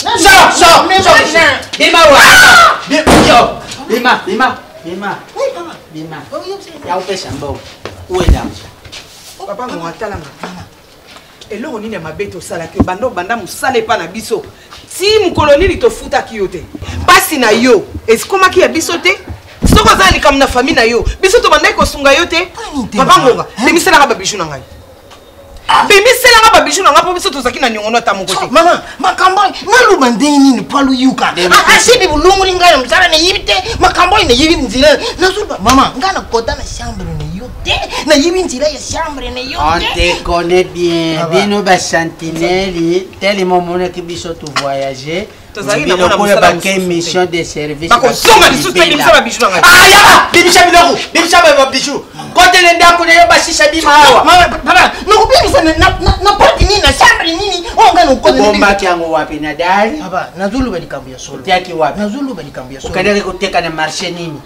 Sors, sors, mais sors. Bima, Bima, Bima, Bima, Bima. Oui, papa. Bima. Ya upesha mbao. Uwe damu. Papa ngo atala ngapana. eloko nini ya mabe tosalaki yo banda obanda mosala epa na biso ti mokolo nini tofutaki yo te mpasi na yo esikomaki ya biso te soki oza na likambo na famille na yo biso tobandaki kosunga yo te papa ngonga bimiselaka babiju na ngai bimisela nga babiju na nga mpo biso tozalaki na niongono ata moko te mama makambo oyo naloba ndenge nini mpo aluyuka asibi bulunguli ngai na mosala nayebi te makambo oyo nayebi nzela nazoloba mama ngai nakota na chambre na yo te nayebi nzela ya chambre na yo on te connaît bien bino basentineli telema omonaki biso tovoyage tozali na mwana mosala bake mission de service bakozonga lisusu mpe bimisa babiju na ngai ah, ayaka bimisa biloko bimisa babiju kotele ndako na yo basisa bima awa nokobimisa na porte nini na chambre nini oyo oh, ngai nokobombaki yango wapi na dali nazoloba likambo ya solo otiaki wapi nazoloba likambo ya solo okendaki koteka na marché nini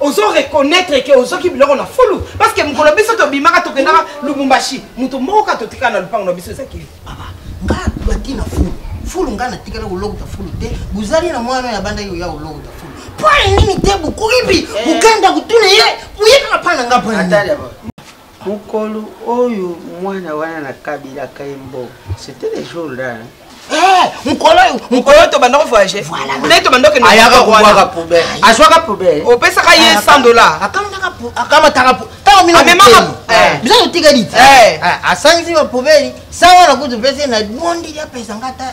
ozo reconnaître ke ozoki biloko na fulu parce que mokolo biso tobimaka tokendaka lubumbashi moto moko ka totikala na lupango na biso eza kili papa nga bati na fulu fulu nga natikala kolokota fulu te bozali na mwana oyo abandaki koya kolokota fulu mpo ya nini te bokoyibi bokenda kotuna ye boyekaka mpa na nga mpo Mukolo oyo mwana wana nakabilaka ye mbongo. C'était le jour là. Hein? Eh, mukolo oyo mukolo oyo tobanda kovoyage nde tobanda okende ayaka kobwaka poubelle azwaka poubelle opesaka ye 100 dollar akamataka amemaka biza totikali te asangisi bapoubelle sa wana kutu pese na bondi apesanga ata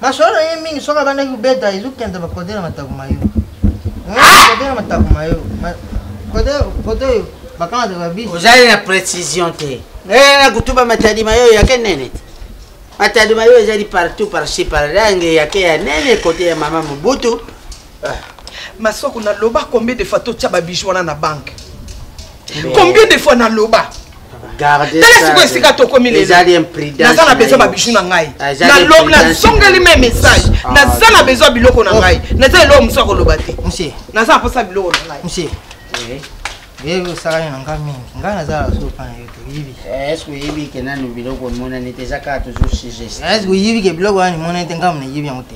Masolo na ye mingi soki abandaki kobeta ezokenda bakode na matako ma yo eh, kode na matako ma yo kode oyo bakamata babiso ozali na précision te eh, na kutuba matadi ma yo yake nene te matadi ma yo ezali partout parci parlange yake ya nene kote ya mama mobutu ah. masoko naloba combien de fois totya babiju wana na banke combien de fois naloba tala siko esika tokomi lelonaza na besoin babiju na ngai nazongeli me message ah, naza na besoin biloko na oh. ngai naza eloko mosu ya koloba te naza na mposa biloko na ngai yebi osalani na ngai mingi ngai naza na sopa na yo toyebi eske oyebi ke nanu biloko omonani te eza kaka toujours suggestion eske oyebi ke biloko wana emonani te ngai mona yebi yango te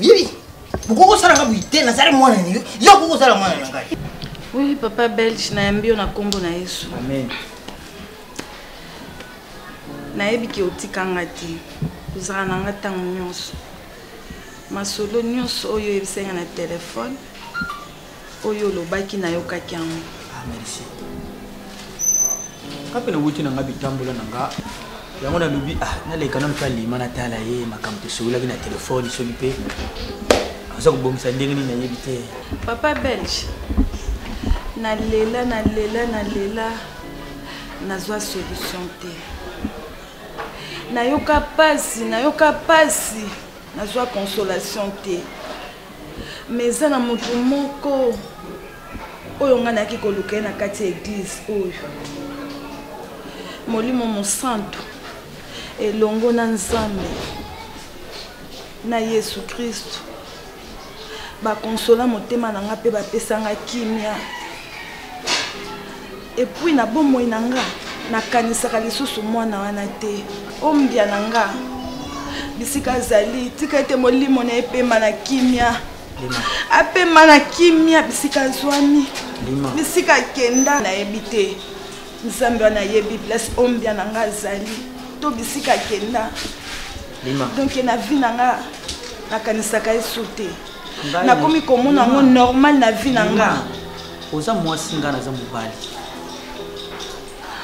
Oui, pourquoi ça n'a pas buté na sala mwana ni yo, yo pourquoi ça la mwana na ngai. Oui, papa belge na yambi na kombo na Yesu. Amen. nayebi ke otika nga te ozala na nga ntango nyonso masolo nyonso oyo oyebisa nga na telefone Oyo olobaki nayokaki yango. Ah, merci. Nga mpe nawuti na nga bitambola na nga yango nalobi ah, naleka nano mpe alima natala ye makambo tosololaki na telefone soki mpe aza kobongisa ndenge nini nayebi te papa belge nalela nalela nalela nazwa solution te nayoka mpasi nayoka mpasi nazwa consolation te mais eza na motu moko oyo ngai nayaki koluka ye na kati ya eglize oyo molimo mosantu elongo na nzambe na yesu kristo bakonsola motema na nga mpe bapesa nga kimia epuis na bomoi na nga nakanisaka lisusu mwana wana te ombia na nga bisika azali tika ete molimo na epema na kimia apema na kimia bisika azwami bisika akenda nayebi te nzambe wana ayebi place ombia na nga azali to bisika akenda donc na vie na nga nakanisaka ye su te nakomi komona yango normal na vie na nga oza mwasi nga naza mobali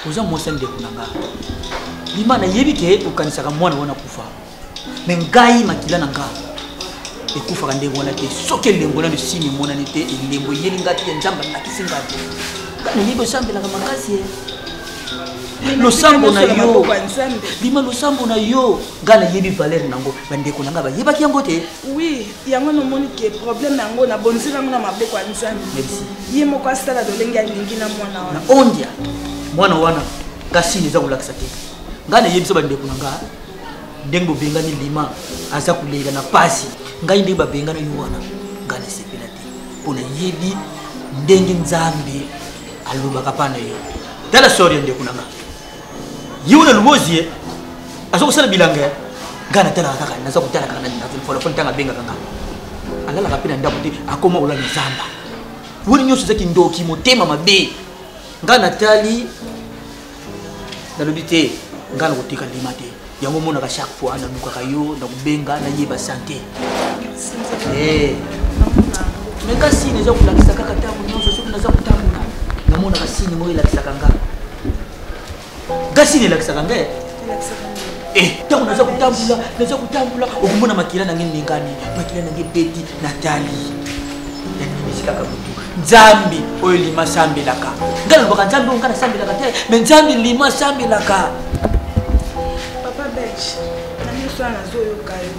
oza mwasi ya ndeko na nga bima nayebi ke okanisaka mwana wana kufa me ngai makila na nga ekufaka ndenge wana te soki elembo nano sini emonani te elembo eyeli nga te nzambe alakisi nga te nga nayebi osambelaka makasi losambo na yo bima losambo na yo nga nayebi valeur nango bandeko na nga bayebaki yango te oui yango nomoni ke problème yango na bonzi nango na maboko ya nzambe ye moko asala lolenge alingi na mwana wana ondia mwana wana kasi eza kolakisa te nga nayebisa bandeko na nga ndenge bobengani lima aza kolela na pasi ngai ndenge babengana yo wana nga nasepela te mpo nayebi ndenge nzambe alobaka pa na ye tala sor ya ndeko na nga ye wana lubozi ye aza kosala bilanga ya ngai natalaka kaka naza kotala kaka na telefone ntango abengaka nga alalaka mpe na ndako te akoma kolala na zamba wani nyonso eza kindoki motema mabe ngai natali nalobi te ngai nakoteka ndima te yango omonaka chaque fois nalukaka yo na kobenga nayeba sante eh. me kasi naza kolakisa kaka ntango nyonso soki naza kotambola namonaka sini moko elakisaka nga gasini elakisaka nga ntango eh, naza kotambola naza kotambola okomona makila na ngai ningani makila na ngai beti natali nandimisi kaka motu nzambe oyo lima asambelaka ngai nalobaka nzambe oyo ngai nasambelaka te me nzambe lima asambelaka papa belge na miso wana nazoyoka yo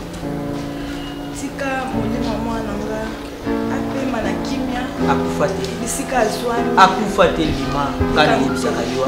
tika molimo mwana nga apema na kimia akufa te bisika azwami akufa te lima ngai nayebisaka yo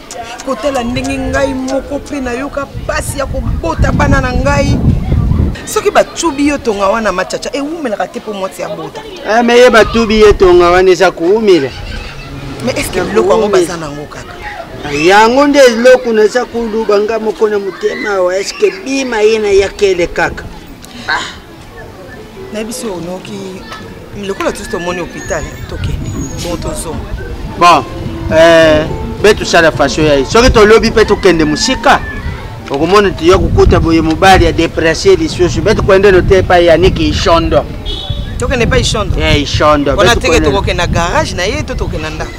kotala ndenge ngai moko mpe nayoka mpasi ya kobota bana na ngai soki batubi yo tonga wana machacha ewumelaka te mpo mwasi abota ah, meye batubi ye tonga wana eza kowumela mais est ce que biloko yango baza nango kaka ah, yango nde eloko naza koluba nga moko na motema awa est ce que bima ye na yakele kaka ah. nayebi so onoki lokola tusi tomoni hôpital tokende bon tozonga bon eh, be tosala faso ya ye soki tolobi mpe tokende mosika okomona ti yo kokuta boye mobali ya depresse lisusu be tokwende no te epai ya niki ishondo tokende epai ishondo e eh, ishondo wana teke tokokenda garage na ye to tokenda ndako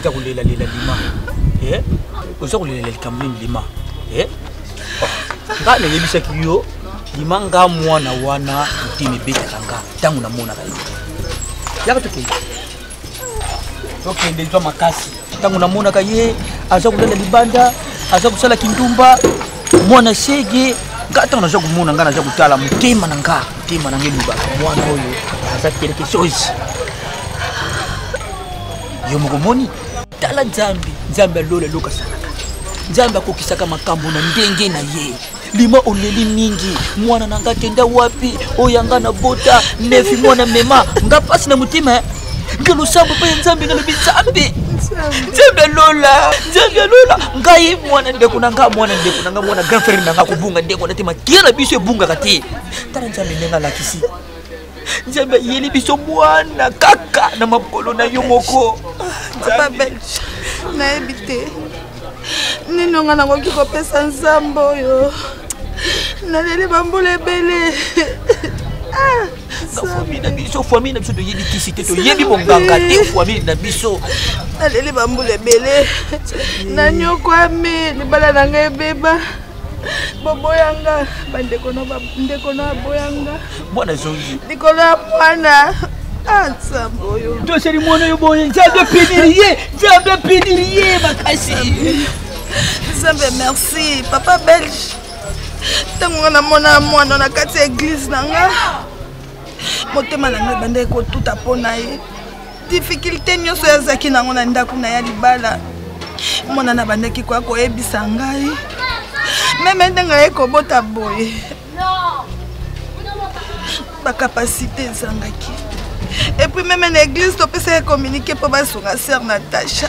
tika kolelalela lima eh? oza kolelalela likambo nini lima eh? nga nayebisaki yo ndima nga mwana wana motema ebetaka nga ntango namonaka yo yaka tokende tokende zwa makasi ntango namonaka ye aza kolala libanda aza kosala kindumba mwana sege nga ntango naza komona nga naza kotala motema na nga motema na nga elobaka mwana oyo aza keleke sozi yo mokomoni tala nzambe nzambe ya lola eloko asalaka nzambe akokisaka makambo na ndenge na ye lima oleli mingi mwana na nga kenda wapi oyo ya nga na bota nefi mwana mema nga mpasi na motema eh? nga losambo mpe ya nzambe nalobi nzambe nzambe lola nzambe lola ngai mwana ndeko na nga mwana ndeko na nga mwana grand frere na nga kobunga ndeko na te makia na biso ebungaka te tala nzambe ndenge alakisi nzambe ayeli biso mwana kaka na makolo na yo moko papa belge nayebi te nino nga nakoki kopesa nzambe oyo naleli bambula ebele ah, famille na biso famille na biso toyebi kisi te toyebi monganga te famille na biso naleli bambula ebele nanyokwami libala na ngai ebeba boboya nga bandeko na bandeko na aboya nga mwana ezongi likolo ya mwana ah, nzambe oyo toseli mwana oyo boye nzambe apiniri ye nzambe apiniri ye makasi nzambe merci papa belge ntango nga namona mwana na kati ya eglize na nga motema na ngai ebandaki kotuta mpo na ye difikilte nyonso oyo azalaki nango na ndako na ya libala mwana na bandaki koya koyebisa ngai meme ndenge aye kobota boye bakapasite ezangaki epuis meme na eglise topesa ye communike mpo basunga sere natasha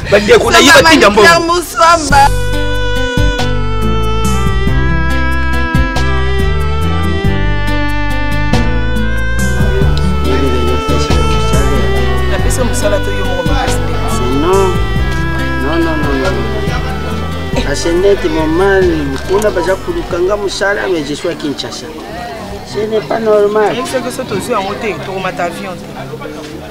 bandeko na ye batinda mbongo mosala to yo moko non non non non asendete momani kuna baza koluka nga mosala mais je suis à kinshasa ce n'est pas normal soki so tozwi yango te tokomata avion te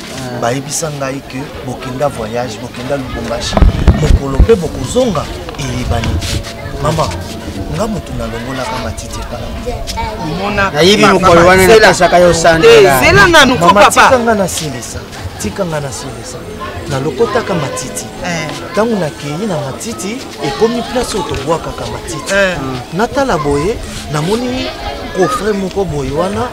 ah. bayebisa ngai ke bokenda voyage bokenda lubumbashi mokolo mpe bokozonga eyebani te mama nga motu nalongolaka matiti epaanayebi mokolo wana napesaka yo sandezela eh, nanu ko papa nga nasilisa tika nga nasilisa nalokotaka matiti ntango eh. nakei na matiti ekomi place oyo tobwakaka matiti eh. natala boye namoni kofre moko boye wana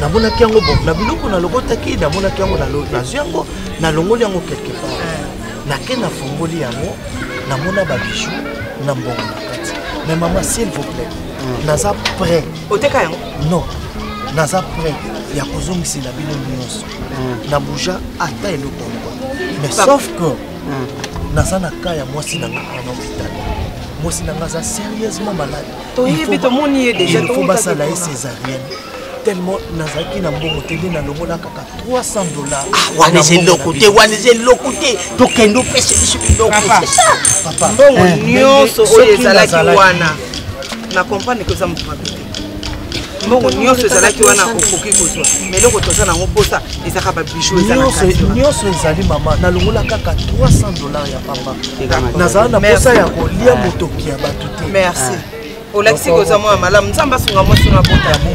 namonaki yango bo na biloko nalokotaki namonaki yango nazwi yango nalongoli yango quelque part eh. nake nafungoli yango namona babiju na mbongo na kati mais mama s'il vous plaît hmm. naza prêt oteka yango non naza prêt ya kozongisela bino nyonso hmm. na bouja ata eloko moko mais sauf que naza na ka ya mwasi na nga awa na hopital mwasi na nga aza sérieusement malade toyebi tomoni ye déjà il faut basala ye césarienne tellement nazalaki na mbongo te nde nalongola kaka 300 dollars ah, wana eza eloko te wana eza eloko te tokende opesa biso bilokopapa mbongo eh, nyonso oyo ezalaki wana na comprendre koza moto mabe mbongo nyonso ezalaki wana okoki kozwa ma eloko toza nango mposa ezaka babiju nyonso ezali mama nalongola kaka 300 dollar ya pamba nazala na mposa ya kolia ah. motoki ya bato te merci ah. olakisi kozwa mwa malamu nzambe asunga mwasi na bota yango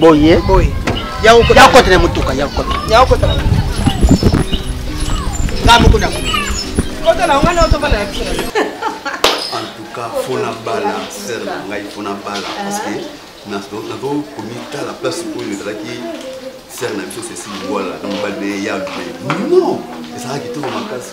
boye boye ya okota na motuka ya okota ya okota na motuka nga moko na kota na nga na otoka na biso en tout cas fo na bala sel na ngai fo na bala parce que nazo komitala place oyo ezalaki sel na biso ceci ngwala na mobali na ye ya lube non ezalaki kitoko makasi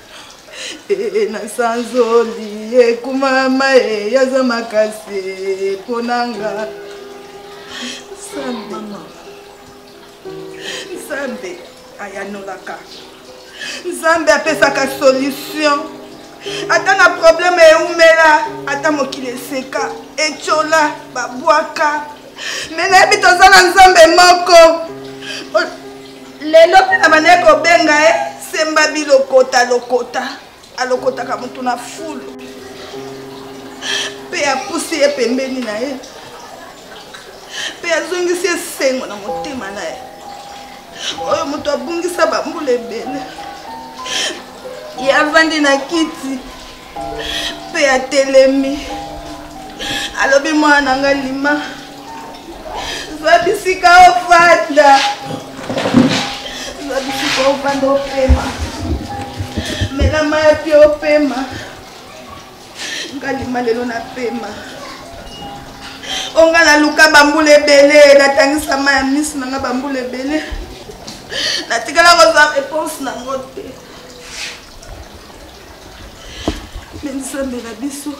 Eh, na sanzoli ekumama eh, yaza makasi eh, mpo na nga nzambe nzambe ayanolaka nzambe apesaka solution ata na probleme eumela ata mokili eseka etyola babwaka me nayebi toza na nzambe moko lelo mpe na bandaki kobenga ye semba bilokota lokota alokotaka motu na fulu mpe apusi ye pembeni na ye mpe azongisi esengo na motema na ye oyo moto abungisa bambula ebele ye avandi na kiti mpe atelemi alobi mwana na ngai lima zwa bisika ofanda zwa bisika ofanda opema mela maya mpe opema nga lima lelo napema onga naluka bambula ebele natangisa mai ya miso na nga bambula ebele natikala kozwa reponse nango te me nzambe na biso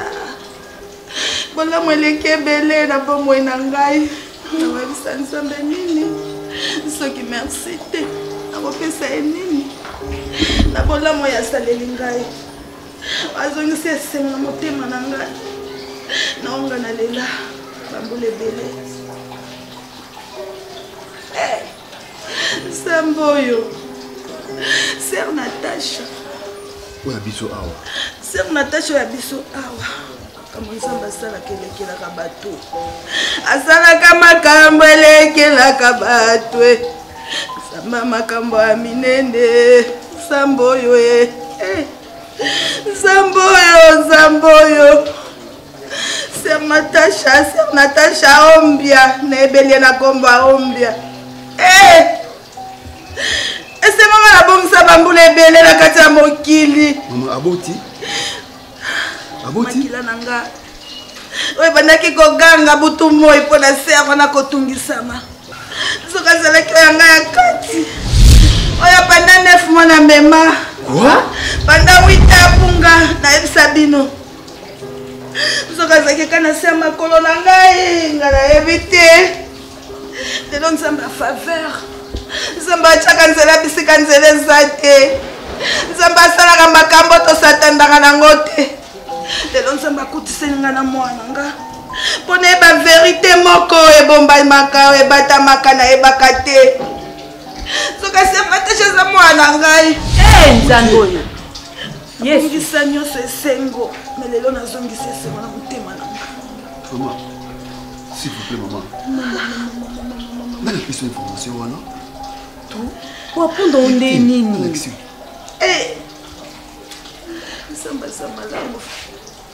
ah, bolamu eleki ebele na bomoi na ngai nawebisa nzambe nini soki merci te nakopesa ye nini na bolamu oyo asaleli ngai azongisi esengo na motema na ngai naonga na lela bambula ebele Samboyo. Sœur Natacha. Oya biso awa. Sœur Natacha oya biso awa. makambo nzambe asalaka elekelaka bato asalaka makambo elekelaka bato e nsamba makambo ya minene nsambo oyo e nsambo oyo nsambo oyo Sœur Natacha, Sœur Natacha Ombia, nayebelia na kombo Ombia. Eh! Esengo nga nabongisa bambula ebele na kati ya mokili. Mama aboti? Aboti? Makila na nga. Oyo ebandaki koganga butu moi mpo na sœur wana kotungisama. Soki azalaki oyo nga ya kati. Oyo banda 9 mwana mema. Quoi? Banda 8 abunga nayebisa bino. soki azalaki kaka na se ya makolo na ngai ngai nayebi te lelo nzambe ya faveur nzambe atyaka nzela bisika nzela eza te nzambe asalaka makambo tosatandaka nango te lelo nzambe akutiseli ngai na mwana nga mpo nayeba verite moko ebombamaka ebatamaka nayebaka te soki asepatage eza mwana ngai eh, nzambe oyo Abongisa nyonso esengo, me lelo nazongisi esengo na motema na nga. Mama, s'il vous plaît mama. Nani apesa information wana? To waponda onde nini? Eh! Samba samba lango.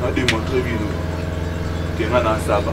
na demontre bino ke nga na saba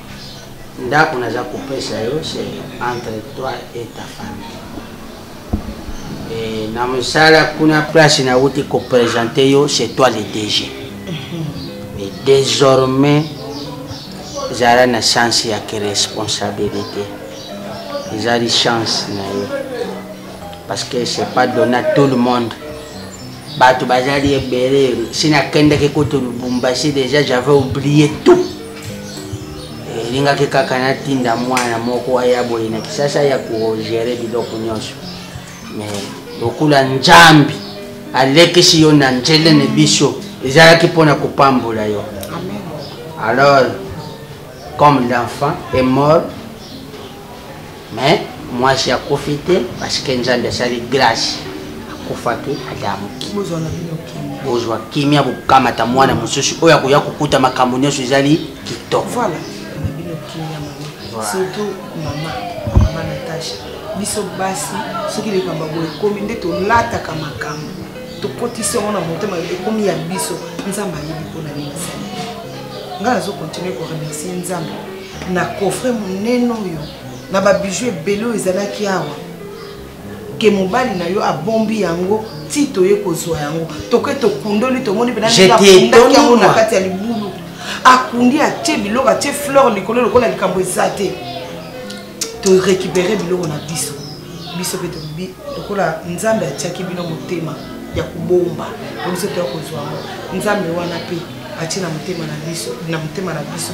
ndako naza kopesa yo c'est entre toi et ta famille et na mosala kuna place nauti kopresente yo c'est toi le dg mais désormais zala na chance ya ke responsabilité ezali chance na yo parce que c'est pas donné à tout le monde bato bazali ebele si nakendaki kutu lubumbashi déjà j'avais oublié tout elingaki kaka natinda mwana moko aya boye na kisasa ya kogere biloko nyonso me lokola nzambe alekisi yo na nzele na biso ezalaki mpo na kopambola yo alors comme l'enfant est mort mais mwasi akufi te parceke nzambe asali grace akufaki adamuki bozwa kimia bokamata mwana mosusu oyo akoya kokuta makambo nyonso ezali kitoko voilà. voilà. surtout mama mama natasha biso basi soki likambo boye ekomi nde tolataka makambo tokotisi yango na motema ekomi ya biso nzambe ayebi mpo na nini asali ngai nazokontinue koremercie nzambe na coffre monene oyo na babiju ebele oyo ezalaki awa ke mobali na yo abombi yango ti toye kozwa yango toke tokundoli tomoni mpenakundaki yango na kati ya libulu akundi atie biloko atie fleur likolo lokola likambo eza te torekipere biloko na biso biso mpe tobi lokola nzambe atiaki bino motema ya kobomba po biso toya kozwa yango nzambe wana mpe atie na motema na biso na motema na biso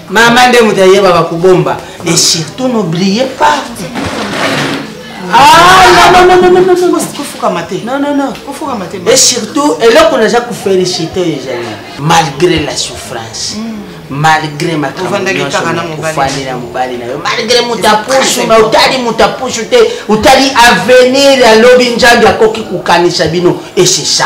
mama nde moto ayebaka kobomba et surtout n'oublie pas kofukama te kofukama te et surtout eloko naza kofelicite oyo ezali malgré la souffrance mm. malgré makamboofandi na mobali na yo malgré moto apusu na otali moto apusu te otali avenir ya lobi nzambe akoki kokanisa bino et c'est ça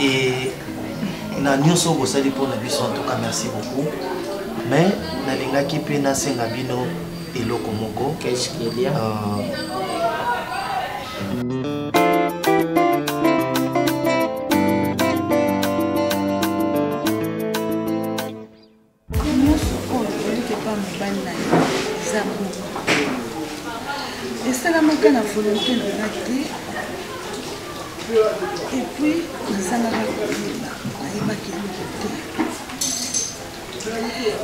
et na nyonso oyo bosali mpo na biso antuka merci beaucoup mais nalingaki mpe nasenga bino eloko moko uh, nyonso oyo oliki epa mobali na ye eza bongo esalamaka na volonté na nga te epuis nazangaka koyeba nayebaki eloko te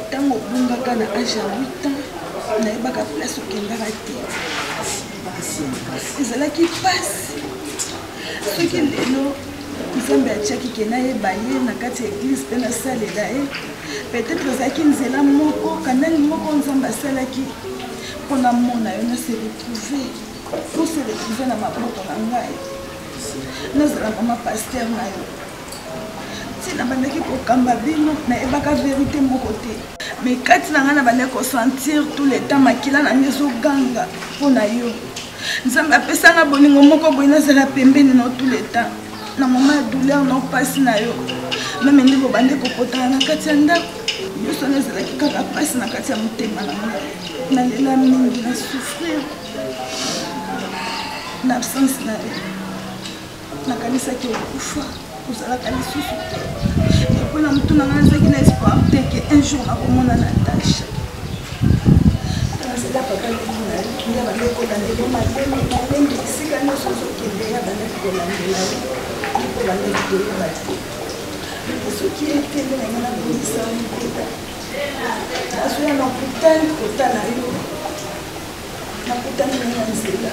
ntango obungaka na age ya 8 ans nayebaka place okendaka te ezalaki mpasi soki lelo nzambe atiaki ke nayeba ye na kati ya eglise mpe nasalela ye peut-être ezalaki nzela moko kanali moko nzambe asalaki mpo namona yo nase retrouve mpo se retrouve na maboko na ngai nazala mama paster na yo ti nabandaki kokamba bino nayebaka verité moko te mais kati na ngai nabandaki kosentir tout le temps makila na ngai ezoganga mpo na yo nzambe apesa nga bolingo moko boye nazala pembeni na tout le temps na mama ya douleur na mpasi na yo meme ndenge obandi kopotana na kati ya ndako nyonso wana ezalaki kaka mpasi na kati ya motema na nga nalela mingi na souffrir na absence na yo nakanisaki okufa kozalaka lisusu te epo na motu na ngai nazalaki na espoir te ke un jour nakomona na tasha nzela papa nde bande kolandela malemi malemi esika nyonso ozokende ya bandaki kolandela yo mpo bandaki koyeba te soki etende na ngai nabongisa mokota nazoya nakutani kotala yo nakutani na ya nzela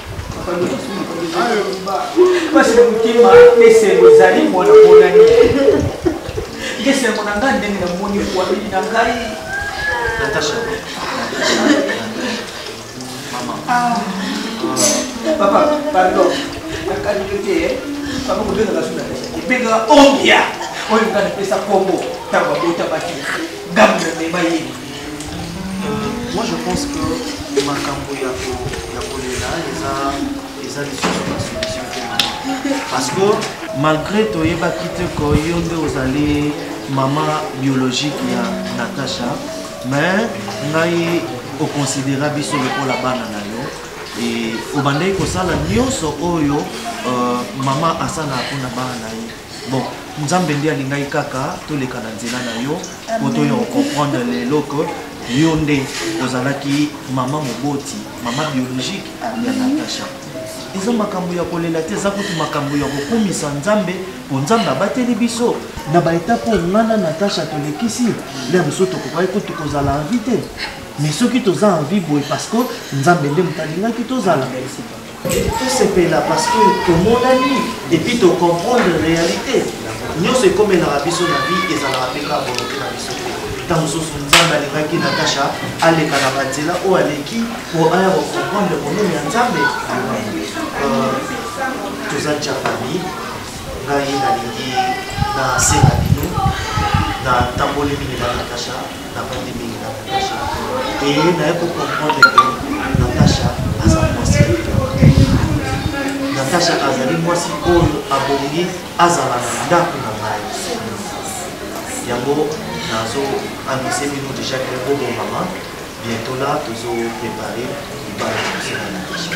mpasi na motema esengo ezali mwana monani ngesengo na ngai ndenge namoni kwamili na ngai Natasha. Mama. Ah. Papa, pardon. Nakaniki te. Eh. Papa kobenga na suna. Ebenga ombia. Oyo ngai napesa kombo ntango abota baki. Ngambo na mema yini. Moi je pense que makambo ya kolela eza eza lisusu ba solution te parce que malgré toyebaki te ko yo nde ozali mama biologique ya Natacha mais ngai okonsidera biso lokola bana na yo obandaki kosala nyonso oyo euh, mama asala mpona bana na ye bon nzambe nde alingaki kaka toleka na nzela na yo po toya kocomprendre lelo ke yo nde ozalaki mama moboti mama biologique ya natasha eza makambo ya kolela te eza kutu makambo ya kokumisa nzambe mpo nzambe abateli biso na baetape oyo ngai na natasha tolekisi nde mosusu tokokaki kutu kozala envi te mais soki toza envi boye parce que nzambe nde moto alingaki tozala tosepela parce que tomonani et puis to comprendre réalité nyonso ekomelaka biso na vie ezalaka mpe kaka volonté na biso te ntango mosusu nzambe alingaki natasha aleka na banzela oyo aleki po aya kocomprendre monene ya nzambe euh, toza nca famille ngai nalingi nasenga bino natamboli mingi na natasha navandi mingi na natasha e naye kocomprendre ke natasha aza mwasi ya kitoko te natasha azali mwasi oyo abongi azala na ndako na ngai yango nazo anonse bino deja ke bobo mama bientôt la tozo prépare libala na biso na natasha